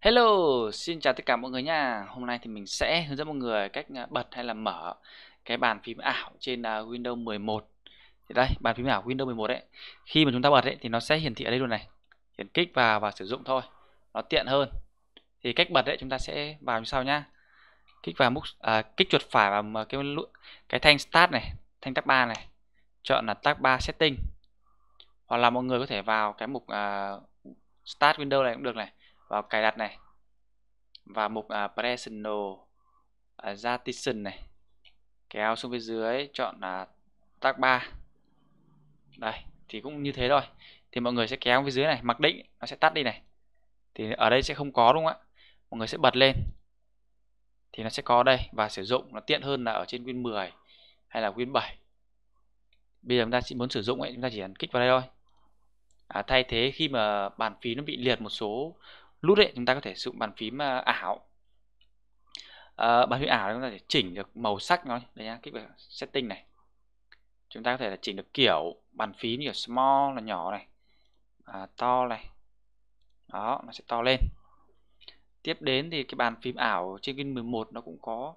Hello, xin chào tất cả mọi người nha. Hôm nay thì mình sẽ hướng dẫn mọi người cách ờ, bật hay là mở cái bàn phím ảo trên ờ, Windows 11. Thì đây, bàn phím ảo Windows 11 đấy. Khi mà chúng ta bật ấy thì nó sẽ hiển thị ở đây luôn này. Hiển kích vào và sử dụng thôi. Nó tiện hơn. Thì cách bật đấy chúng ta sẽ vào như sau nhá. Kích vào mục à, kích chuột phải vào cái cái thanh start này, thanh tab 3 này. Chọn là tab 3 setting. Hoặc là mọi người có thể vào cái mục à, start Windows này cũng được này vào cài đặt này. Và mục uh, personal uh, này. Kéo xuống phía dưới chọn là uh, 3 đây thì cũng như thế thôi. Thì mọi người sẽ kéo phía dưới này mặc định nó sẽ tắt đi này. Thì ở đây sẽ không có đúng không ạ? Mọi người sẽ bật lên. Thì nó sẽ có đây và sử dụng nó tiện hơn là ở trên Win 10 hay là Win 7 bây giờ chúng ta chỉ muốn sử dụng ấy chúng ta chỉ cần kích vào đây thôi. À, thay thế khi mà bàn phím nó bị liệt một số nút ấy chúng ta có thể sử dụng bàn phím à, ảo. À, bàn phím ảo chúng ta thể chỉnh được màu sắc nó đây nhá kích vào setting này. Chúng ta có thể là chỉnh được kiểu bàn phím như small là nhỏ này à, to này. Đó nó sẽ to lên. Tiếp đến thì cái bàn phím ảo trên Win 11 nó cũng có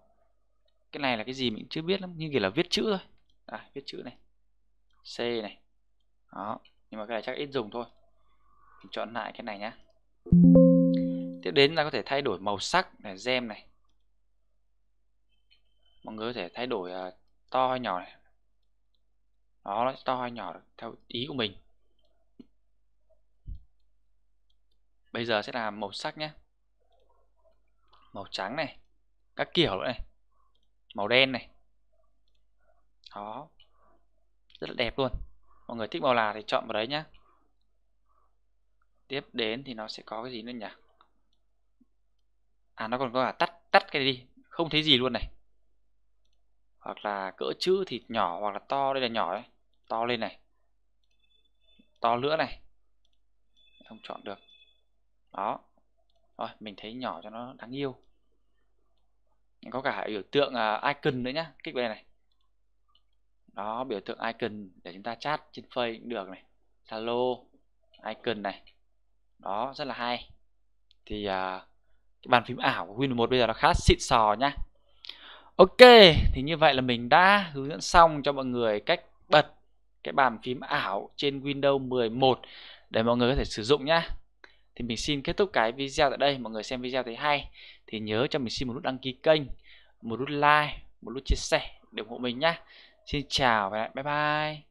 cái này là cái gì mình chưa biết lắm như kiểu là viết chữ thôi. À, viết chữ này. C này. Đó nhưng mà cái này chắc ít dùng thôi. Mình chọn lại cái này nhá tiếp đến là có thể thay đổi màu sắc này gem này. Mọi người có thể thay đổi uh, to hay nhỏ này. Đó nó to hay nhỏ theo ý của mình. Bây giờ sẽ là màu sắc nhé. Màu trắng này các kiểu nữa này. Màu đen này. Đó. Rất là đẹp luôn. Mọi người thích màu nào thì chọn vào đấy nhé tiếp đến thì nó sẽ có cái gì nữa nhỉ? À nó còn có cả tắt tắt cái này đi. Không thấy gì luôn này. Hoặc là cỡ chữ thì nhỏ hoặc là to đây là nhỏ đấy. To lên này. To nữa này. Không chọn được. Đó. Rồi mình thấy nhỏ cho nó đáng yêu. Có cả biểu tượng uh, icon nữa nhá. Kích về này. Đó biểu tượng icon để chúng ta chat trên face cũng được này. Zalo icon này. Đó rất là hay. Thì uh, cái bàn phím ảo của Win 11 bây giờ nó khá xịn sò nhá. Ok, thì như vậy là mình đã hướng dẫn xong cho mọi người cách bật cái bàn phím ảo trên Windows 11 để mọi người có thể sử dụng nhá. Thì mình xin kết thúc cái video tại đây. Mọi người xem video thấy hay thì nhớ cho mình xin một nút đăng ký kênh, một nút like, một nút chia sẻ để ủng hộ mình nhá. Xin chào và bye bye.